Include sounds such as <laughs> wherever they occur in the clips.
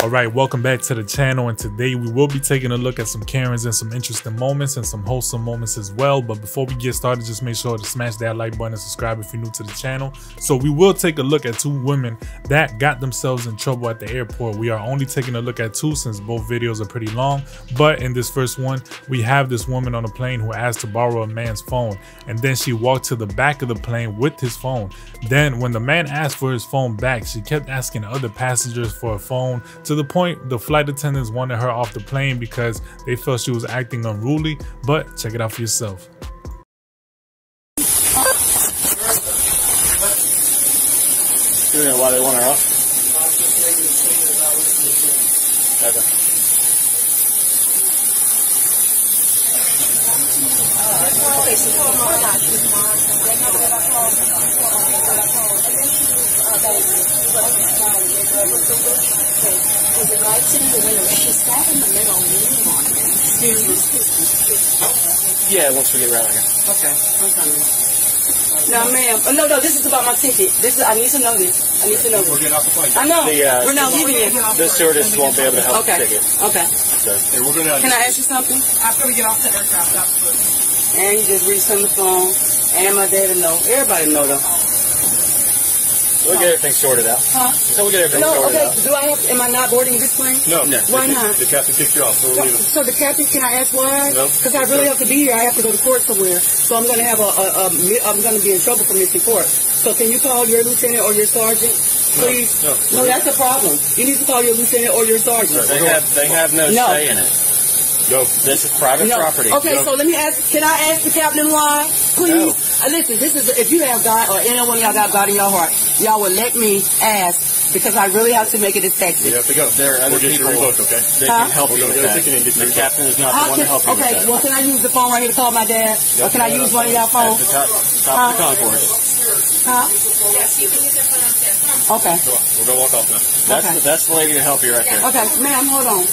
All right, welcome back to the channel. And today we will be taking a look at some Karens and some interesting moments and some wholesome moments as well. But before we get started, just make sure to smash that like button and subscribe if you're new to the channel. So we will take a look at two women that got themselves in trouble at the airport. We are only taking a look at two since both videos are pretty long. But in this first one, we have this woman on a plane who asked to borrow a man's phone. And then she walked to the back of the plane with his phone. Then when the man asked for his phone back, she kept asking other passengers for a phone to the point the flight attendants wanted her off the plane because they felt she was acting unruly, but check it out for yourself. You know why they want her off? Okay. Yeah, once we get around here. Okay, I'm coming. No, ma'am. Oh, no, no, this is about my ticket. This is, I need to know this. I need to know this. We're getting off the plane. I know. The, uh, We're not leaving yet. The stewardess won't be able to help Okay. the ticket. Okay. So. Hey, we're gonna. Can I ask you something? After we get off the aircraft, absolutely. And you just reached on the phone. And my daddy know. Everybody know though. We'll get everything sorted out. Huh? So we'll get everything No, sorted okay. out. Do I have, am I not boarding this plane? No, No. Why the, not? The captain kicked you off, so we're leaving. So the captain, can I ask why? No. Because I really have to be here. I have to go to court somewhere. So I'm going to have a, a, a, mi- I'm going to be in trouble for missing court. So can you call your lieutenant or your sergeant, please? no. No, that's a problem. You need to call your lieutenant or your sergeant. They have they have no, No. say in it. Go. This is private No. property. Okay, so let me ask. Can I ask the captain why? Please. Uh, listen, this is if you have God or anyone y'all got God in your heart, y'all would let me ask because I really have to make it You effective. have to go. There are other we'll get people you okay? They Huh? can help We'll you with that. ticket and get you The captain is not How the one can- to help you okay, well, can I use the phone right here to call my dad, or can I use one of y'all At phones? the top, top of the concourse. Huh? Yes, you can use it for upstairs. Okay. Come we're gonna walk off now. That's Okay. the, that's the lady to help you right there. Okay, ma'am, hold on.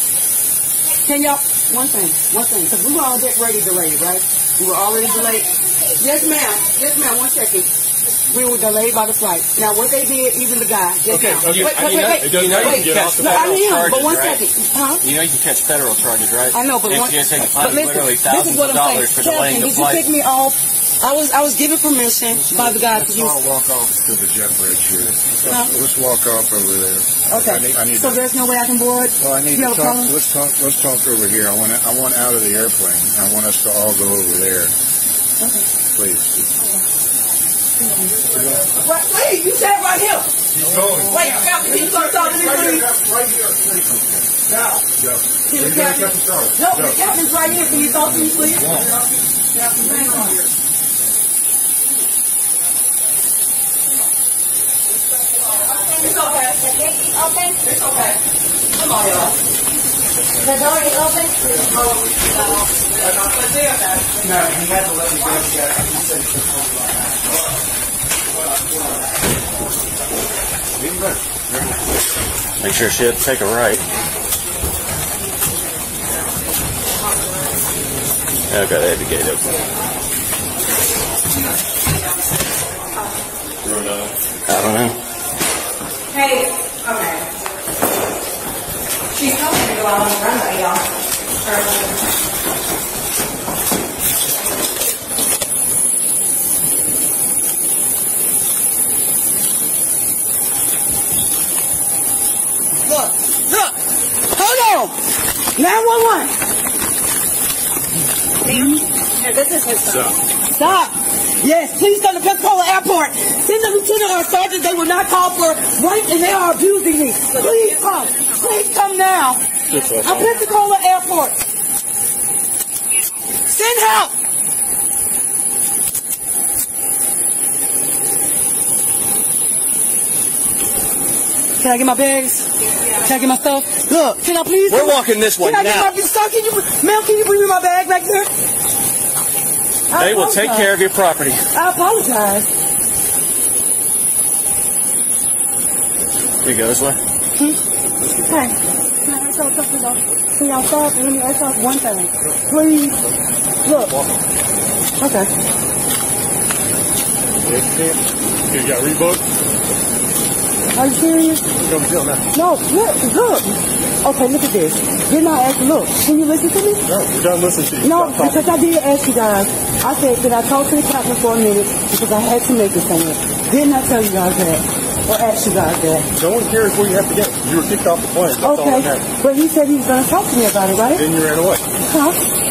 Can y'all, one thing, one thing, because we were all get ready raid, right? We were already delayed. Yes, ma'am. Yes, ma'am, one second. We were delayed by the flight. Now, what they did, even the guy, just Okay, now. okay. Wait, I wait, mean, wait, that- wait. You know matter. you Get can off the No, catch I plane. am, but charges, one right? second. Huh? You know you can catch federal charges, right? I know, but It's one, gonna take but fines listen, literally this is what I'm saying. dollars for delaying Captain, the did you pick me off? I was, I was given permission by the guy to use. walk off to the jet bridge here. Huh? Let's walk off over there. Okay. I need, I need So to, there's no way I can board? well, I need You to talk. problem? Let's talk. Let's talk over here. I want. to I want out of the airplane. I want us to all go over there, Okay. please. Right, wait, you said right here. Wait, Captain, can you come talk to me, please? Can the captain? No, the captain's right here. Can you talk to me, please? It's okay. Okay? It's okay. Come on, y'all. The door is open? Let's see it, man. No, he had to let me go get it. He said he could Make sure she had to take a right. Okay, they had the gate open. I don't know. Hey, okay. She's telling me to go out on the runway, y'all. Um, look, look. Hold on. 911. This is his phone. Stop. Yes, please come to Pensacola Airport. Send the lieutenant or sergeant. They will not call for rape and they are abusing me. Please come. Please come now. I'm Pensacola Airport. Send help. Can I get my bags? Can I get my stuff? Look, can I please? We're walking this way Can I now. get my stuff? Can you, ma'am, can you bring me my bag back there? I They will take care of your property. I apologize. We go this way. Hey, can I ask y'all something? Can y'all stop and let me ask y'all one thing? Please. Look. Okay. You got rebooked? Are you serious? Go now. No, look, look. Okay, look at this. Didn't I ask, look, can you listen to me? No, we're done listening to you. No, because I did ask you guys. I said, could I talk to the captain for a minute? Because I had to make it somewhere. Didn't I tell you guys that? Or ask you guys that? No one cares where you have to go. You were kicked off the plane. That's all that Okay, matters. but he said he was going to talk to me about it, right? Then you ran away. Huh?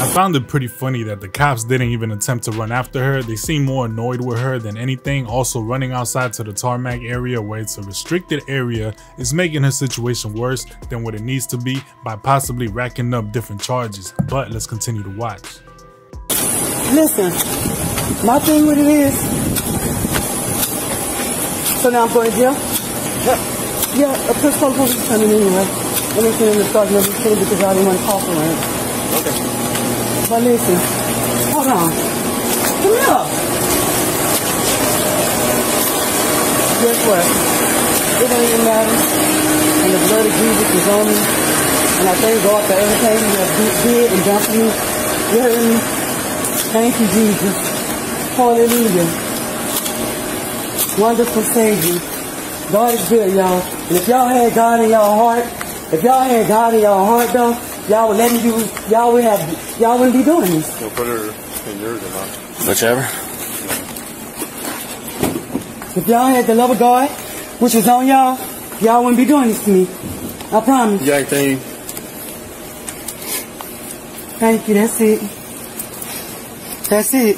I found it pretty funny that the cops didn't even attempt to run after her. They seemed more annoyed with her than anything. Also, running outside to the tarmac area where it's a restricted area is making her situation worse than what it needs to be by possibly racking up different charges. But let's continue to watch. Listen, my thing with it is, so now I'm going to jail? Yeah. Yeah, a pistol police coming anyway. I'm just going to start another thing because I didn't want to call for him. Okay. But listen, hold on. Come here. Guess what? It don't even matter. And the blood of Jesus is on me. And I thank God for everything you have did and done for me. You heard me? Thank you, Jesus. Hallelujah. Wonderful Savior. God is good, y'all. And if y'all had God in y'all heart, if y'all had God in y'all heart, though, y'all would let me use, y'all would have, y'all wouldn't be doing this. You'll put her in yours or not. Whichever. If y'all had the love of God, which was on y'all, y'all wouldn't be doing this to me. I promise. You got anything? Thank you. That's it. That's it.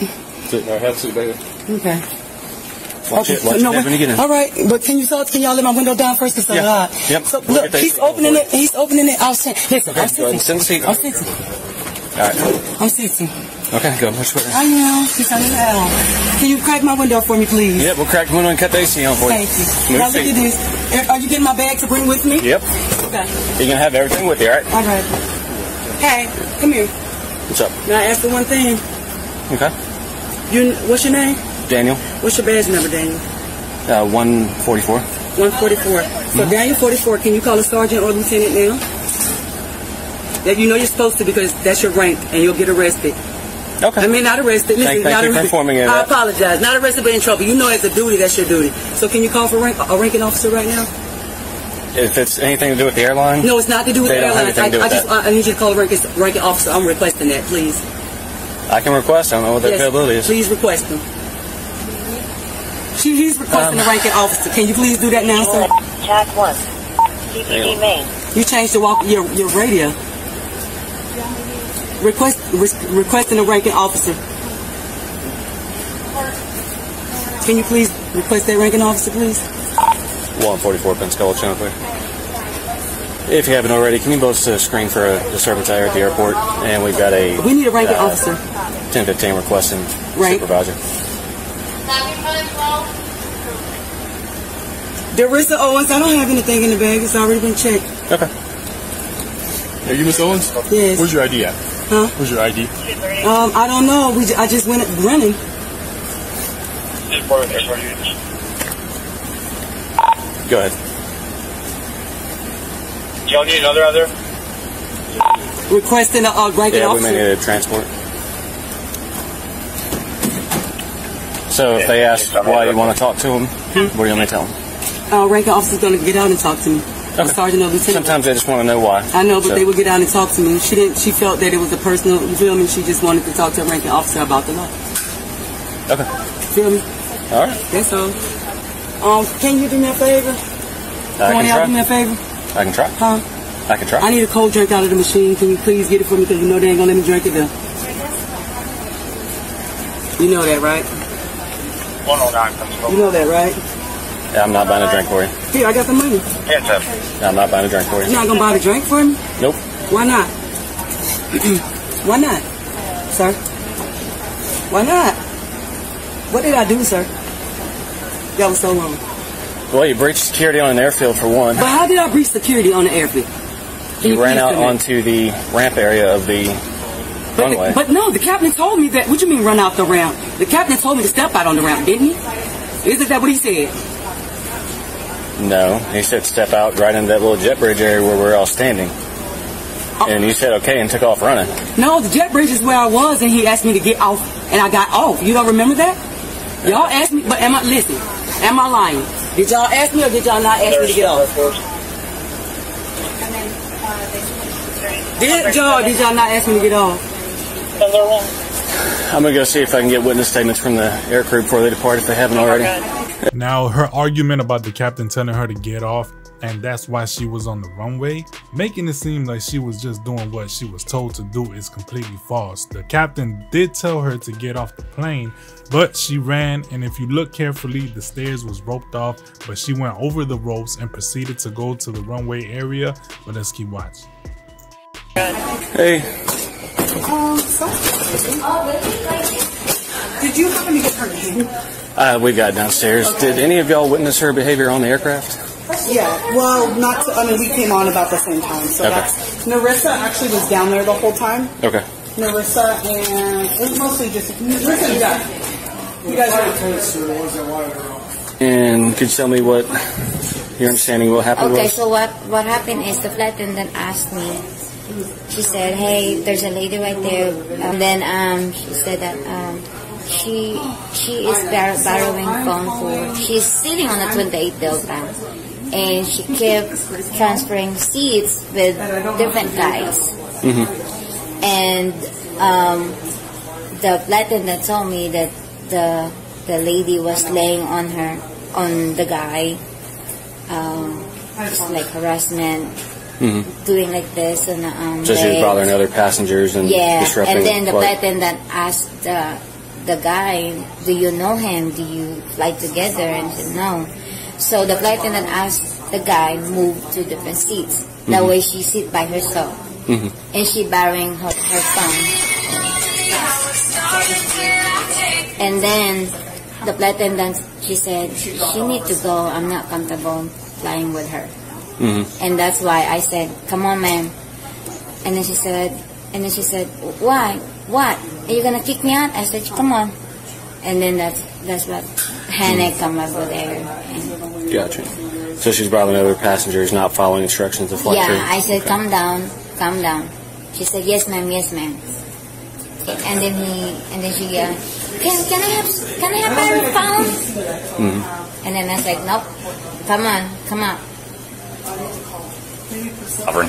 Sit there. Have a seat, baby. Okay. Watch it. Watch no, it when you get in. All right, but can you talk? Can y'all let my window down first? It's so Yeah. hot. Yep. So We'll look, he's opening it. He's opening it. I'll send. Listen, Okay, I'm go ahead and send sitting. I'm sitting. All right. I'm sitting. Okay, go. Much better. I am. She's on the down. Can you crack my window for me, please? Yep, we'll crack the window and cut the AC on for you. Thank you. Move now look at this. Are you getting my bag to bring with me? Yep. Okay. You're gonna have everything with you, all right? All right. Hey, come here. What's up? May I ask for one thing? Okay. You, what's your name? Daniel, What's your badge number, Daniel? uh, 144. 144. So Daniel 44, can you call a sergeant or lieutenant now? If you know you're supposed to because that's your rank and you'll get arrested. Okay. I mean, not arrested. Listen, Thank- thank not you for arrested. informing I that. apologize. Not arrested, but in trouble. You know it's a duty, that's your duty. So can you call for rank, a ranking officer right now? if it's anything to do with the airline, No, it's not to do with the don't have anything to do I, I just, that. I, need you to call a ranking, ranking officer. I'm requesting that, please. I can request. I don't know what the Yes, availability is. please request them. She, he's requesting Um, a ranking officer. Can you please do that now, sir? Jack 1. Hang CPD main. You changed the walk, your, your radio. Request, re- requesting a ranking officer. Can you please request that ranking officer, please? 144 Pensacola Channel Clear. If you haven't already, can you post a screen for a disturbance here at the airport? And we've got a We need a ranking uh, officer. 1015 requesting Rank. supervisor. Darissa Owens, I don't have anything in the bag. It's already been checked. Okay. Are you Miss Owens? Yes. Where's your ID at? Huh? Where's your ID? Um, I don't know. We, ju- I just went running. Go ahead. Do Y'all need another other? Requesting a uh, ranking Yeah, we may officer. need a transport. So if they ask why you want to talk to them, what do you want me to tell them? Uh, ranking officer's going to get out and talk to me. A sergeant or lieutenant. Sometimes they just want to know why. I know, but So- they would get out and talk to me. She didn't. She felt that it was a personal. You feel me? She just wanted to talk to a ranking officer about the law. Okay. Feel me? All right. That's all. Um, can you do me a favor? I Can y'all do me a favor? try. I can try. Huh? I can try. I need a cold drink out of the machine. Can you please get it for me? Because you know they ain't gonna let me drink it though. You know that, right? 109 You know that, right? Yeah, I'm not buying a drink for you. Here, I got the money. Hands up. I'm not buying a drink for You're you. not gonna buy the drink for me? Nope. Why not? <clears throat> Why not, sir? Why not? What did I do, sir? That was so wrong. Well, you breached security on an airfield for one. But how did I breach security on the airfield? Can You ran out onto the ramp area of the But, runway. the, but no, the captain told me that. What do you mean run out the ramp? The captain told me to step out on the ramp, didn't he? Isn't that what he said? No, he said step out right into that little jet bridge area where we're all standing. Oh. And you said okay and took off running. No, the jet bridge is where I was, and he asked me to get off, and I got off. You don't remember that? Y'all asked me, but am I listen? Am I lying? Did y'all ask me or did y'all not ask me to get off? And then, Did y'all did y'all not ask me to get off? I'm gonna go see if I can get witness statements from the air crew before they depart if they haven't already. Now, her argument about the captain telling her to get off, and that's why she was on the runway, making it seem like she was just doing what she was told to do is completely false. The captain did tell her to get off the plane, but she ran, and if you look carefully, the stairs was roped off, but she went over the ropes and proceeded to go to the runway area. But let's keep watching. Hey, Did you happen to get her name? uh, we got downstairs. Did any of y'all witness her behavior on the aircraft? Yeah, well, not. To, I mean, we came on about the same time, so Okay. that's Narissa actually was down there the whole time. Okay. Narissa and it was mostly just Narissa. You guys, you guys are. And could you tell me what your understanding of what happened Okay, was? so what what happened is the flight attendant asked me. She said, "Hey, there's a lady right there." And then um, she said that um, she she is bar- borrowing phone for. She's sitting on a 28 Delta, and she kept transferring seats with different guys. And um, the flight attendant told me that the the lady was laying on her on the guy, um, just like harassment, doing like this and um. Was legs. bothering other passengers and Yeah, and then the flight. attendant asked the the guy, "Do you know him? Do you fly together?" And he said no. So the flight attendant asked the guy move to different seats. That mm-hmm. way she sit by herself, mm-hmm. and she borrowing her, her phone. And then the flight attendant, she said, she need to go. I'm not comfortable flying with her. And that's why I said, come on, ma'am. And then she said, and then she said, why? What? Are you gonna kick me out? I said, come on. And then that's that's what Hannah come over there. And Gotcha. So she's bothering other passengers, not following instructions of flight yeah, crew. I said, Okay. calm down, calm down. She said, yes, ma'am, yes, ma'am. And then he, and then she, uh, can can I have can I have my phone? Mm-hmm. And then I was like, nope. Come on, come on. Sovereign.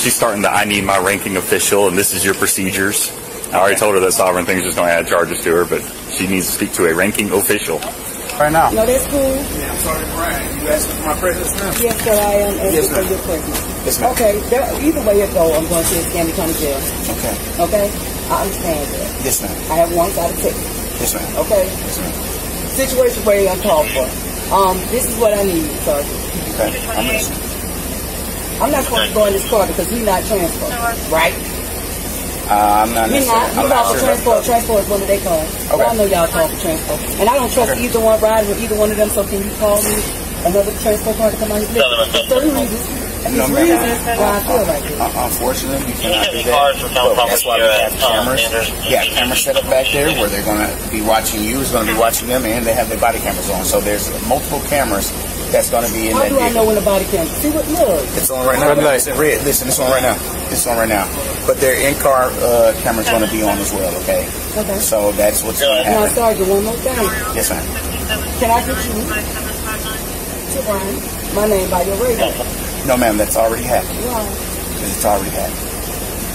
She's starting the I need my ranking official and this is your procedures. I already told her that Sovereign thing's just going to add charges to her, but she needs to speak to a ranking official. Right now. No, that's cool. Yeah, I'm sorry to brag. You asking for my presence now? Yes, sir, I am asking Yes, for your presence. Yes, ma'am. Okay, there, either way it go, I'm going to Candy County Jail. Okay. Okay, I understand that. Yes, ma'am. I have one side of ticket. Yes, ma'am. Okay, Yes, ma'am. situation very uncalled for. Um, this is what I need, Sergeant. Okay. I'm listening. I'm not supposed to go in this car because he's not transport, right? Uh, I'm not You're not. necessarily. You I'm call not for sure. transport. Transport is one of their cars. Okay. I know y'all call for transport. And I don't trust either one riding with either one of them, so can you call me another transport car to come on your list? For certain reasons. No, reasons why I feel like this. Uh, unfortunately, we cannot do that. from South But that's why we have uh, cameras. Sanders. Yeah, cameras set up back there where they're going to be watching you. Is going to be watching them, and they have their body cameras on. So there's multiple cameras that's going to be in How that do I know when the body cam? See what? Look. It's on right now. It's in red. Listen, it's on right now. It's on right now. But their in-car uh, camera's going to be on as well. Okay. Okay. So that's what's going to Now. Sergeant, one more thing. Yes, ma'am. Can I get you to Brian, my name by your radio? No, ma'am. That's already happened. Why? It's already happened.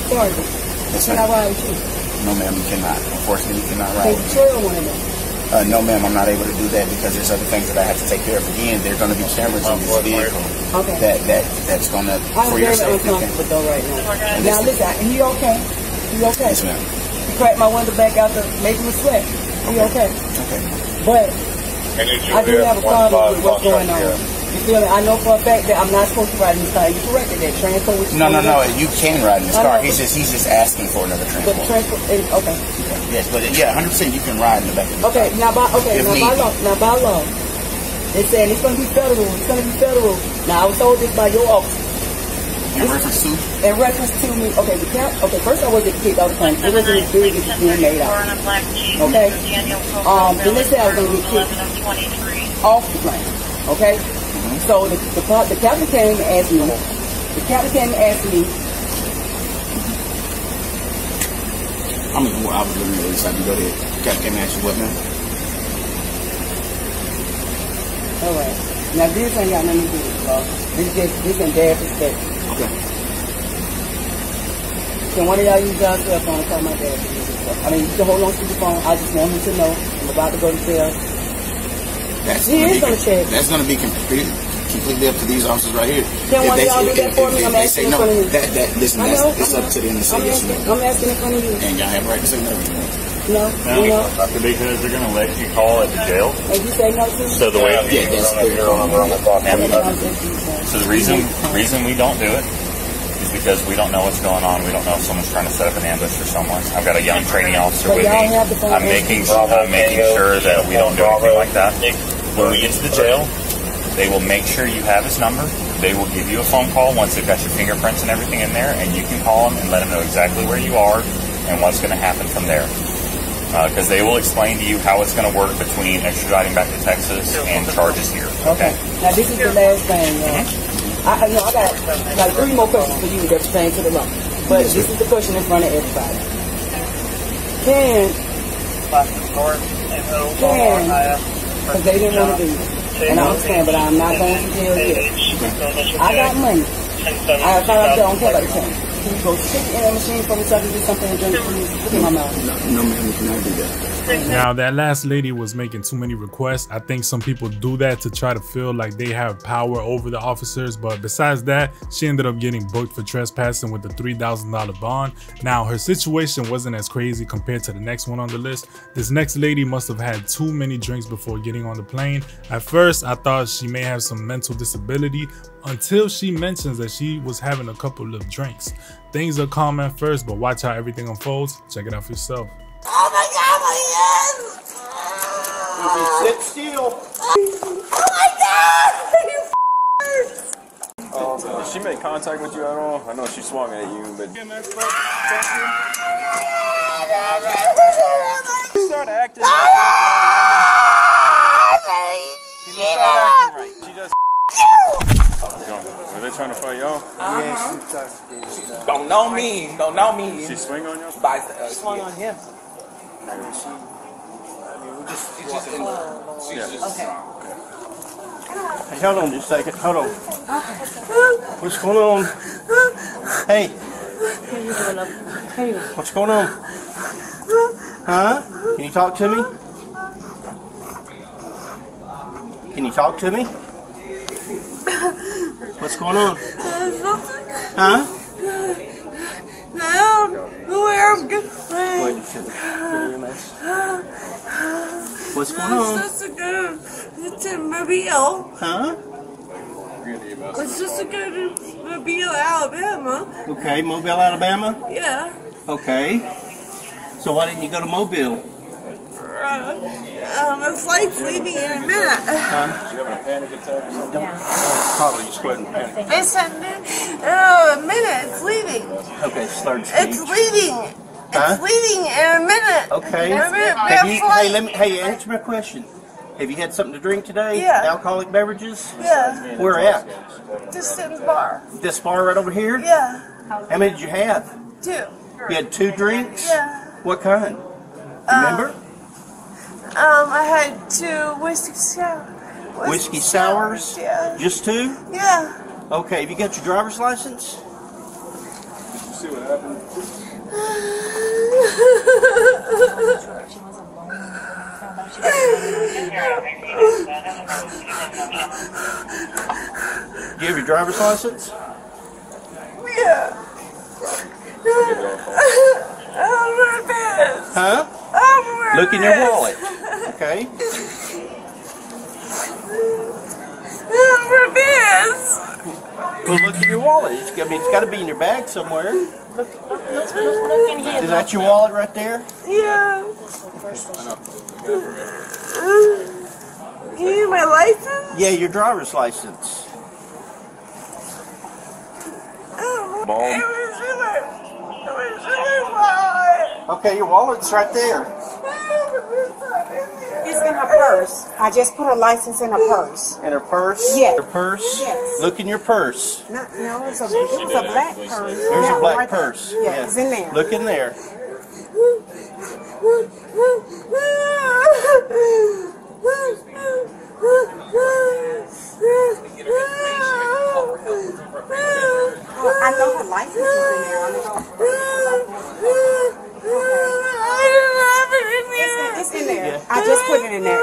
Sergeant, Yes, can I ma'am. ride with you? No, ma'am. You cannot. Unfortunately, you cannot Take ride. with me. trail one of them. Uh, no, ma'am, I'm not able to do that because there's other things that I have to take care of. Again, there are going to be cameras in this vehicle Okay. that that that's going to I'm for your very safety. okay? uncomfortable though right now. Now listen, he okay? He okay? Yes, ma'am. He cracked my window back out to make me sweat. He okay? Okay. But I do have a problem with what's going on. You feel me? I know for a fact that I'm not supposed to ride in this car. You corrected that. Transport was No, no, no. You can ride in this I car. know. He's just he's just asking for another But transport. transport, is, okay. Yes, but yeah, 100 percent you can ride in the back of the Okay, now by okay, If now by need be. law, now by law, they saying it's gonna be federal. It's gonna be federal. Now I was told this by your office. In reference to In reference to me, okay, the count, okay, first I wasn't kicked out of the plane. It wasn't as big as it's being made out. Okay? Um, then they said I was going to get kicked off the plane. Okay? So the, the, the captain came and asked me, the captain came and asked me, I'm gonna go. I was looking at this. I can go ahead. Captain, can I ask you what, man? all right, Now this ain't got nothing to do with it, bro. This is just this in dad perspective. Okay. Can one of y'all use y'all cell phone and call my dad? I mean, you can hold on to the phone. I just want him to know I'm about to go to jail. That's He gonna is be gonna check. That's going to be completely, completely up to these officers right here. Can If they- y'all do if- that for if- me? if I'm they asking say in no, front of you. that, that, listen, that's, it's I up to them to say I'm yes or asking, no. I'm asking in front of you. And y'all have a right to say no. No, you know. Because they're going to let you call at the jail. And you say no to So the way, Yeah, that's their so the reason reason we don't do it is because we don't know what's going on. We don't know if someone's trying to set up an ambush for someone. I've got a young training officer But with me. have the phone I'm making I'm making sure that we don't do anything like that. When we get to the jail, they will make sure you have his number. They will give you a phone call once they've got your fingerprints and everything in there, and you can call them and let them know exactly where you are and what's going to happen from there. Because they will explain to you how it's going to work between extraditing back to Texas and charges here. Okay. Now this is the last thing. Uh, I, I know I got like three more questions for you that pertain to the law, but this is the question in front of everybody. Can can because they didn't want to do it, and I understand, but I'm not going to jail yet. I got money. I that I don't care about the. Can you go sit in a machine for me so get something to drink, please? Look my mouth. No, ma'am, you cannot do that. Now that last lady was making too many requests. I think some people do that to try to feel like they have power over the officers. But besides that, she ended up getting booked for trespassing with a three thousand dollar bond. Now her situation wasn't as crazy compared to the next one on the list. This next lady must have had too many drinks before getting on the plane. At first, I thought she may have some mental disability until she mentions that she was having a couple of drinks. Things are calm at first, but watch how everything unfolds. Check it out for yourself. Oh my god, my head! Sit still. Oh my god! Did she make contact with you at all? I know she swung at you, but. Start acting. Right. You start acting right. She just. Are they trying to fight y'all? Don't know me. Don't know me. She swing on y'all? By, uh, swung on him. Hey, hold on just a second. Hold on. What's going on? Hey. What's going on? Huh? Can you talk to me? Can you talk to me? What's going on? Huh? No, where I'm going. Wait a second. What's going I'm on? supposed to go to Mobile. Huh? I'm supposed to go to Mobile, Alabama. Okay, Mobile, Alabama? Yeah. Okay. So why didn't you go to Mobile? Uh, um, the flight's leaving in a minute. Huh? You having a panic attack or something? Probably just go ahead and panic. It's a minute. Oh, a minute. It's leaving. Okay, start It's speech. leaving. Huh? It's leaving in a minute. Okay. In a minute. Have you, flight. hey, let me. Hey, answer my question. Have you had something to drink today? Yeah. Alcoholic beverages? Yeah. Where at? Just in the bar. This bar right over here? Yeah. How many did you have? Two. You had two drinks? Yeah. What kind? Remember? Um, Um, I had two whiskey sour. Whiskey sours? Yeah. Just two? Yeah. Okay, have you got your driver's license? See what happened? Do you have your driver's license? Yeah. <laughs> I'm. Huh? I'm. Look in your wallet. Okay. I'm. Well, look in your wallet. It's, I mean, it's got to be in your bag somewhere. Is that your wallet right there? Yeah. You need my license? Yeah, your driver's license. Oh, Ball. it was in my, it was in my wallet. Okay, your wallet's <laughs> right there. It's in her purse. I just put her license in her purse. In her purse? Yes. Your purse? Yes. Look in your purse. No, no, it was a, it was a black purse. There's That a black right there. purse. Yeah, it's in there. Look in there. Well, I know her license is in there. It's, it's in there. I just put it in there.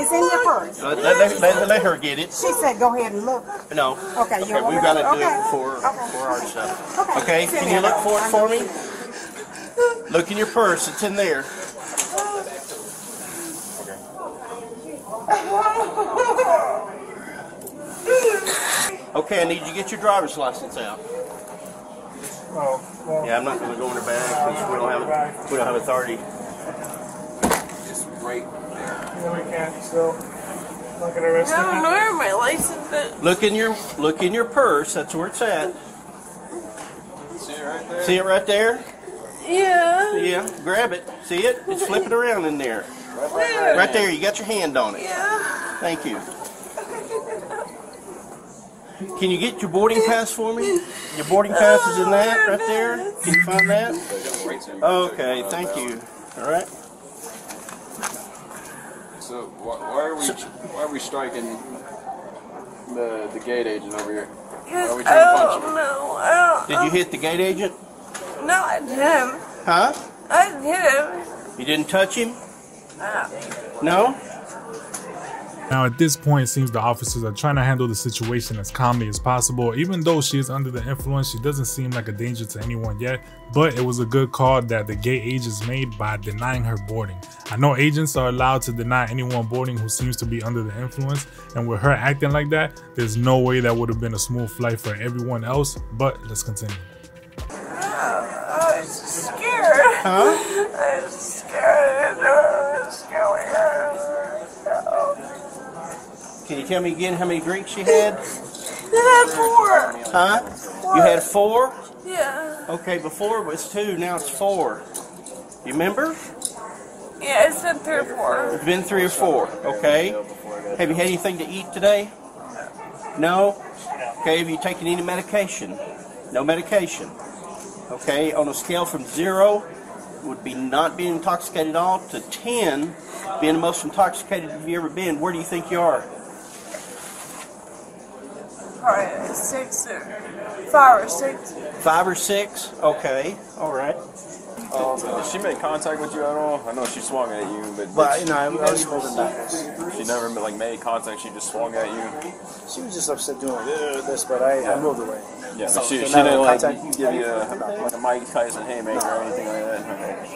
It's in your purse. Uh, let, let, let, let her get it. She said, "Go ahead and look." No. Okay, Okay, we've got to do okay. it for, Okay. for our stuff. Okay, Okay, can you look for it for me? Look in your purse. It's in there. Okay, I need you to get your driver's license out. Oh, well. Yeah, I'm not going to go in the bag because we don't have we don't have authority. It's right No, we can't. So, not gonna arrest I don't you. know where my license is. Look in your look in your purse. That's where it's at. See it right there? See it right there? Yeah. Yeah. Grab it. See it? It's flipping around in there. Where? Right there. You got your hand on it. Yeah. Thank you. Can you get your boarding pass for me? Your boarding pass is in that right there. Can you find that? Okay, thank you. All right. So why, why are we why are we striking the the gate agent over here? Why are we trying to punch him? know. I don't Did you hit the gate agent? No, I didn't hit him. Huh? I didn't hit him. You didn't touch him? Uh, No? Now, at this point, it seems the officers are trying to handle the situation as calmly as possible. Even though she is under the influence, she doesn't seem like a danger to anyone yet. But it was a good call that the gate agents made by denying her boarding. I know agents are allowed to deny anyone boarding who seems to be under the influence, and with her acting like that, there's no way that would have been a smooth flight for everyone else. But let's continue. Oh, oh I was scared. Huh? <laughs> Can you tell me again how many drinks you had? I had four. Huh? You had four? Yeah. Okay, before it was two, now it's four. You remember? Yeah, it's been three or four. It's been three or four, okay? Have you had anything to eat today? No? Okay, have you taken any medication? No medication. Okay, on a scale from zero, would be not being intoxicated at all, to ten, being the most intoxicated you've ever been, where do you think you are? Probably six or five or six. Five or six? Okay, all right. Did she make contact with you at all? I know she swung at you, but But, did you know, I, she- I was holding back. She never like made contact. She just swung at you. She was just upset doing uh, this, but I, I moved away. Yeah, So, but she, so she didn't like contact- give you a, like a Mike Tyson haymaker or anything like that.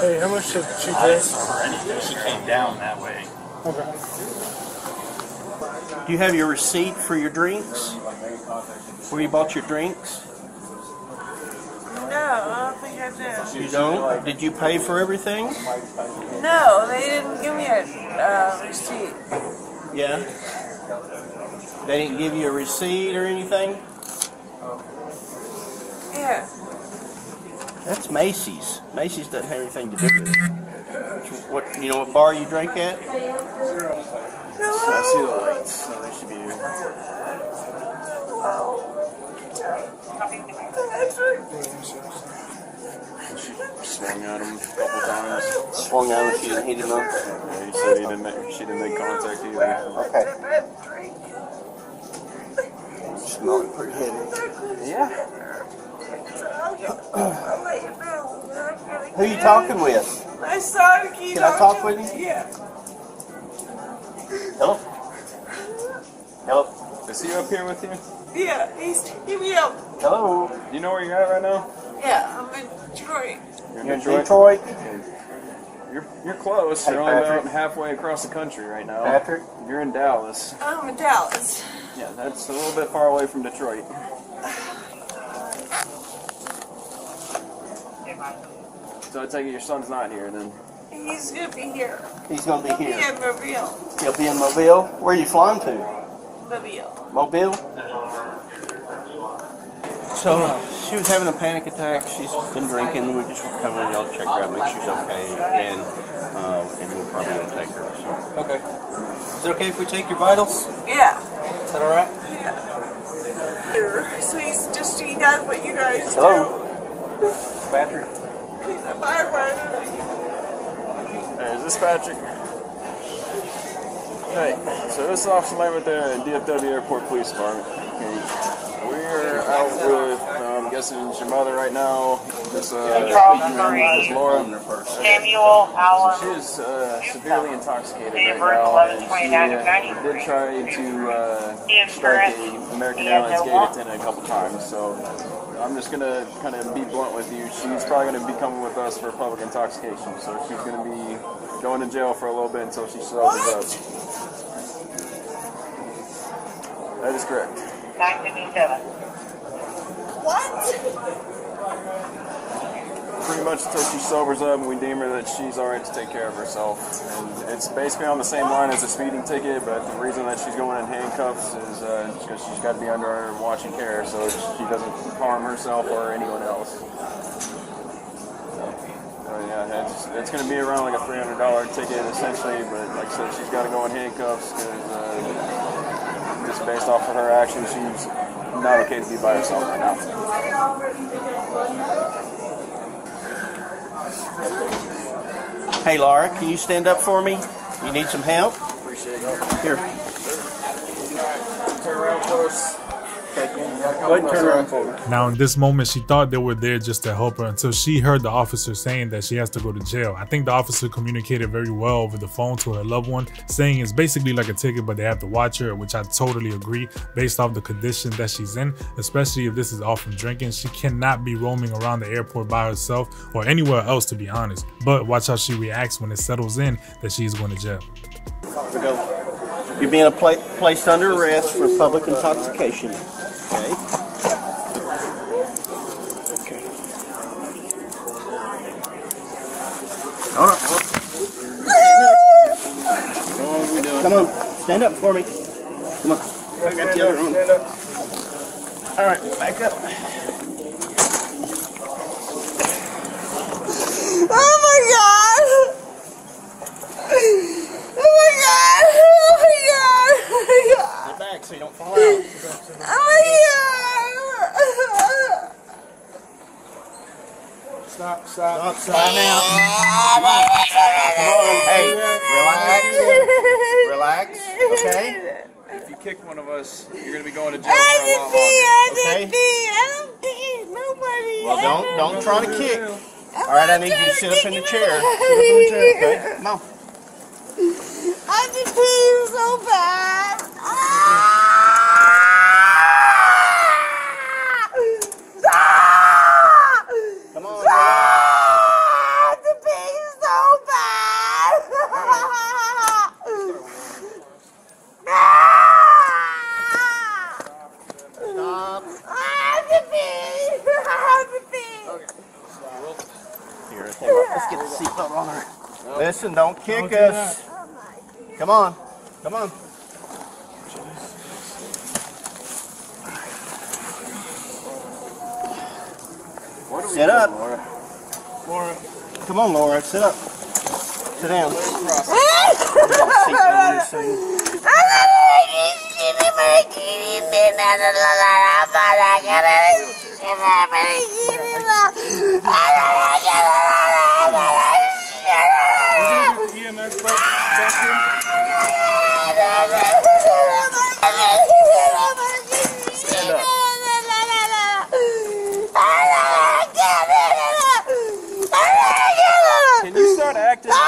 Hey, how much did she drink? She came down that way. Okay. Do you have your receipt for your drinks? Where you bought your drinks? No, I don't think I did. You don't? Did you pay for everything? No, they didn't give me a uh, receipt. Yeah. They didn't give you a receipt or anything? Yeah. That's Macy's. Macy's doesn't have anything to do with it. What you know what bar you drank at? I see the lights. So they should be here. She swung at him a couple times. Swung at him. She didn't hit him up. Yeah, he said he didn't make, she didn't make contact either. Okay. Smelling pretty heavy. Yeah. Who are you talking with? The key. Can I talk with you? Yeah. Hello. Hello. Is he up here with you? Yeah, he's he me up. Hello. Do you know where you're at right now? Yeah, I'm in Detroit. You're in Detroit. You're, you're close. Hey, you're only Patrick. about halfway across the country right now. Patrick? You're in Dallas. I'm in Dallas. Yeah, that's a little bit far away from Detroit. <sighs> So I take it your son's not here then. He's gonna be here. He's gonna be here. He'll here. be in Mobile. He'll be in Mobile. Where are you flying to? Mobile. Mobile. So uh, she was having a panic attack. She's been drinking. We're just recovering. Y'all check her out, make sure she's okay, and uh, and we'll probably gonna take her. So. Okay. Is it okay if we take your vitals? Yeah. Is that all right? Yeah. So he's just he does what you guys Hello. Patrick. do. He's a firefighter. This Patrick? Hey, so this is Officer Lane with the DFW Airport Police Department. Okay. We're out with, um, I'm your mother right now. This, uh, this Laura. Samuel Allen. She is uh, severely intoxicated right now. And she uh, did try to uh, strike a American Airlines gate attendant a couple times. So I'm just gonna kind of be blunt with you. She's probably gonna be coming with us for public intoxication. So she's gonna be going to jail for a little bit until she sobers up. That is correct. 957. Pretty much until she sobers up and we deem her that she's alright to take care of herself. And it's basically on the same line as a speeding ticket, but the reason that she's going in handcuffs is uh, because she's got to be under our watch and care so she doesn't harm herself or anyone else. So yeah, it's, it's going to be around like a $300 ticket essentially, but like I said, she's got to go in handcuffs because uh, just based off of her actions, she's not okay to be by herself right now. Hey, Laura, can you stand up for me? You need some help? Appreciate it. Here. Turn around us. Now, in this moment, she thought they were there just to help her until she heard the officer saying that she has to go to jail. I think the officer communicated very well over the phone to her loved one, saying it's basically like a ticket, but they have to watch her, which I totally agree based off the condition that she's in, especially if this is all from drinking. She cannot be roaming around the airport by herself or anywhere else, to be honest. But watch how she reacts when it settles in that she's going to jail. You're being pla- placed under arrest for public intoxication. Okay. Okay. All right. Come on, stand up for me. Come on. I got the other one. All right, back up. Oh my god! Oh my god! Oh my god! Oh my god! Get back so you don't fall out. Oh my god! Stop, stop. Stop, stop now. Come on, hey, relax. Relax, okay? If you kick one of us, you're gonna be going to jail for a lot longer. Okay? Well, don't don't try to kick. All right, I need you to sit up in the chair. Sit up in the chair. Okay, come on. I just feel so bad. Ah! Come on. Ah! The pain is so bad. Stop. Ah, the pain. Ah, the pain. Here, let's let's get the seatbelt on her. Listen, don't kick us. Come on. Come on. Sit up. Laura. Come on, Laura. Sit up. Sit down. <laughs> <laughs> <laughs> Can you start acting like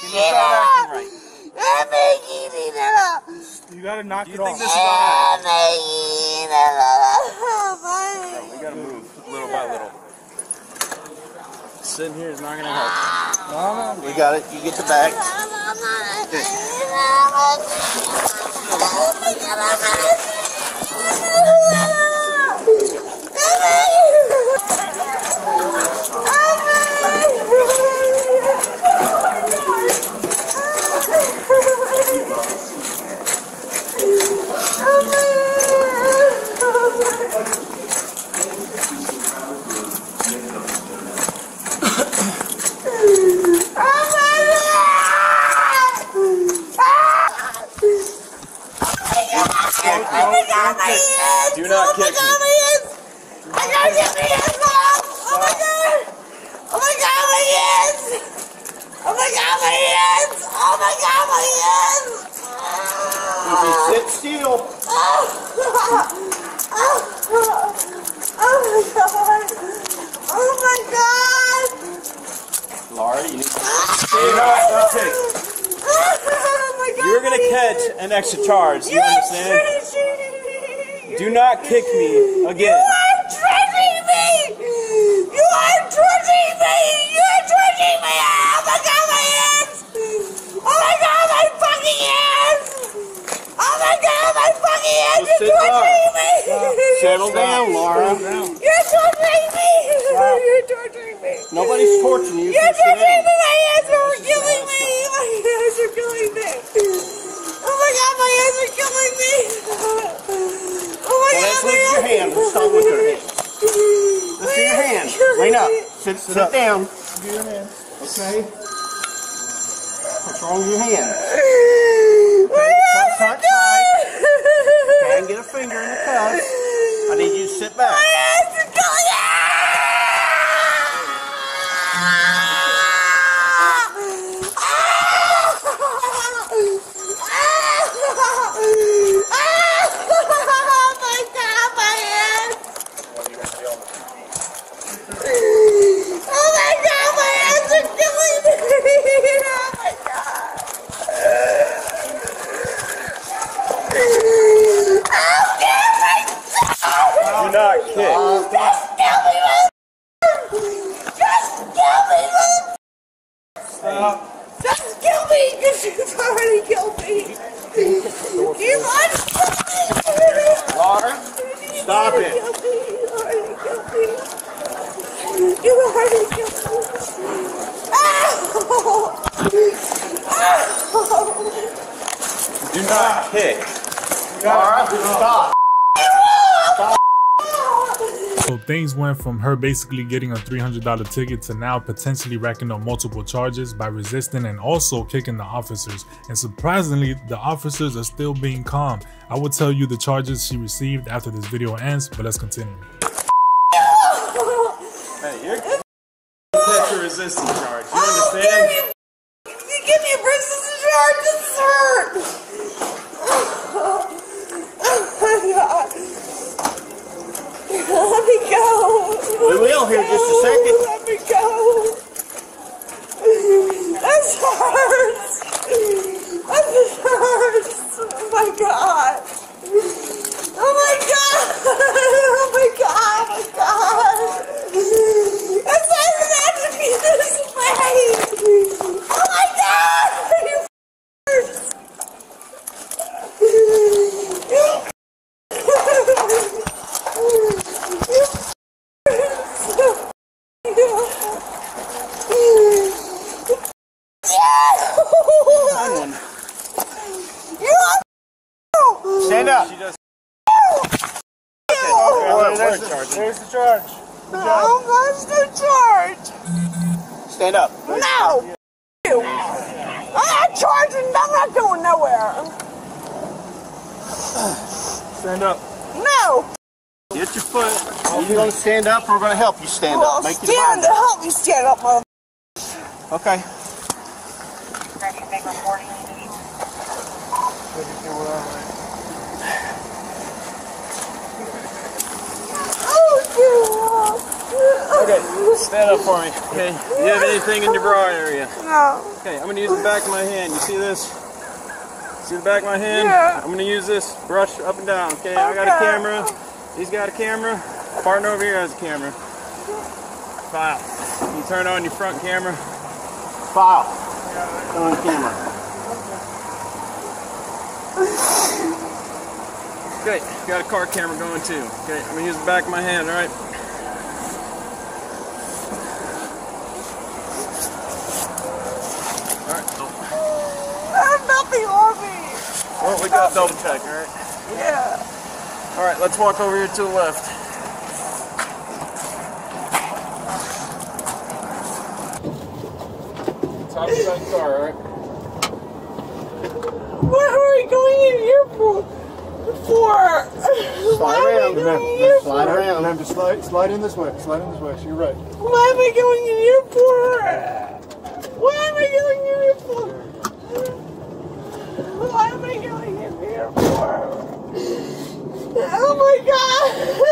Can you start acting right? You gotta knock Do it you think off. this is alright? We gotta move little by little. Sitting here is not gonna help. You got it. You get the back. Do not oh kick oh me. I gotta get my hands off! Oh my god! Oh my god, my hands! Oh my god, my hands! Oh my god, my hands! If you sit still, Oh, oh my god! Oh my god! Laura, you need to. You know what? Okay. Oh my god! You're gonna catch an extra charge. You understand? Do not kick me again. You are tricking me! You are tricking me! You are tricking me! Oh my god, my hands! Oh my god, my fucking hands! Oh my god, my fucking hands! Well, You're torturing me! Settle down, Laura. You're torturing me! You're torturing me! Nobody's torturing you. You're torturing me! My hands are killing me! My hands are killing me! Oh my god, my hands are killing me! Well, let's look at your hands- hand. Let's start with your hand. Let's see your hand. Lean up. Sit, sit down. Okay. What's wrong with your hand? Okay, cut, tight. Okay, and get a finger in the cuff. I need you to sit back. Oh my god, my hands! Oh my god, my hands are killing me! Oh my god! Oh, damn Do not kick. Just kill me, mother- Just kill me, mother- Just kill me, because you've already killed me. You've already. Laura, stop it. You already killed me. You already killed me. Ow! Ow! Do not kick. Laura, stop. So things went from her basically getting a $300 ticket to now potentially racking up multiple charges by resisting and also kicking the officers. And surprisingly, the officers are still being calm. I will tell you the charges she received after this video ends, but let's continue. Hey, you're catch a resistance charge. You understand? You give me a resistance charge, this hurt. Oh my god. Let me go. We will here just a second. Let me go. This hurts. This hurts. Oh my god. Oh my god. Oh my god. Oh my god. It doesn't have to be this way. Oh my god. You hurts. Stand up. She just Oh, there's, the, there's the charge. No, that's the charge. Stand up. No. You. I'm not charging. I'm not going nowhere. Stand up. No. Get your foot. Are you going to stand up we're going to help you stand Well, up? Make stand up. help me stand up, mother. Okay. Okay, stand up for me. Okay, do you have anything in your bra area? No. Okay, I'm gonna use the back of my hand. You see this? See the back of my hand? Yeah. I'm gonna use this brush up and down. Okay, I got a camera. He's got a camera. Partner over here has a camera. File. You turn on your front camera. File. On camera. Okay, got a car camera going too. Okay, I'm gonna use the back of my hand, alright? Alright, There's oh. nothing on me. well, we got double check, alright? Yeah. Alright, let's walk over here to the left. Top car, alright? What are we going in here for? For? Why am I going in here Slide for? around. Remember, slide, slide in this way. Slide in this way. So you're right. Why am I going in here for? Why am I doing it for? Why am I doing it here for? Oh my god!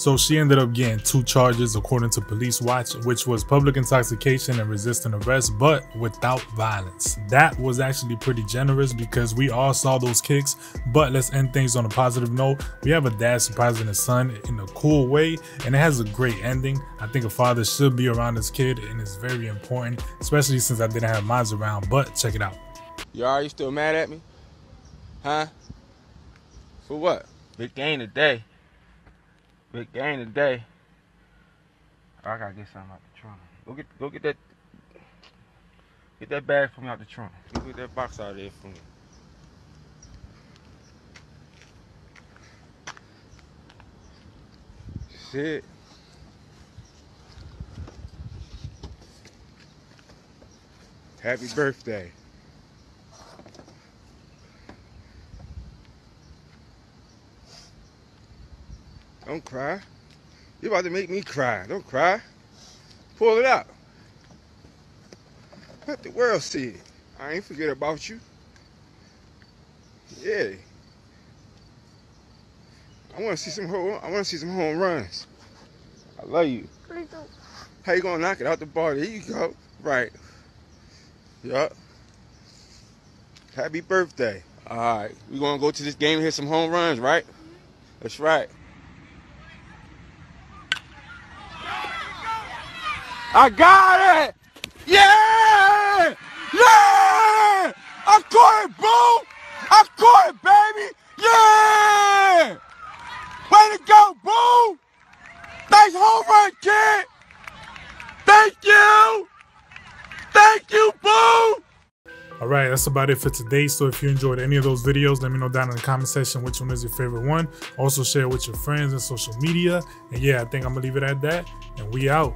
So she ended up getting two charges according to Police Watch, which was public intoxication and resisting arrest, but without violence. That was actually pretty generous because we all saw those kicks. But let's end things on a positive note. We have a dad surprising his son in a cool way, and it has a great ending. I think a father should be around his kid, and it's very important, especially since I didn't have mine around. But check it out. You are you still mad at me? Huh? For what? Big game today. Big game today. I gotta get something out the trunk. Go get go get that get that bag from me out the trunk. Go get that box out of there for me. Shit. Happy birthday. Don't cry. You're about to make me cry. Don't cry. Pull it out. Let the world see it. I ain't forget about you. Yeah. I want to see some home. I want to see some home runs. I love you. How you gonna knock it out the bar? There you go. Right. Yup. Happy birthday. All right. We gonna go to this game and hit some home runs, right? That's right. I got it! Yeah! Yeah! I caught it, boo! I caught it, baby! Yeah! Way to go, boo! Nice home run, kid! Thank you! Thank you, boo! All right, that's about it for today. So if you enjoyed any of those videos, let me know down in the comment section which one is your favorite one. Also share with your friends and social media. And yeah, I think I'm gonna leave it at that. And we out.